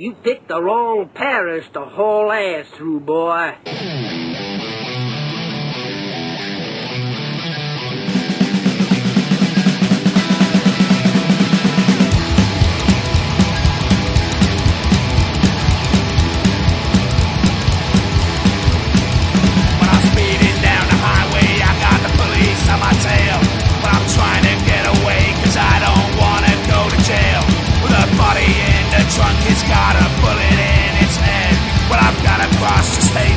You picked the wrong parish to haul ass through, boy. past